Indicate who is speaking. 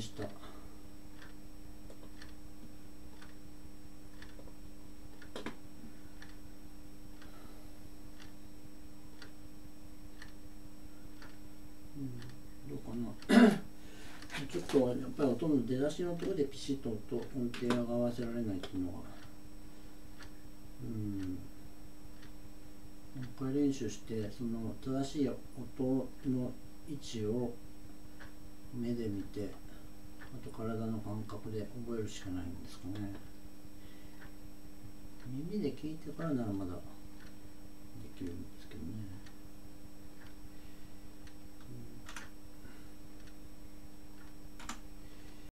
Speaker 1: した。ちょっとやっぱり音の出だしのところでピシッと音程が合わせられないっていうのが。うん。もう一回練習してその正しい音の位置を目で見てあと体の感覚で覚えるしかないんですかね。耳で聞いてからならまだ。